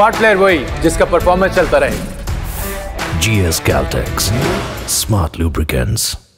Smart player वही जिसका performance चलता रहे। GS Caltex smart lubricants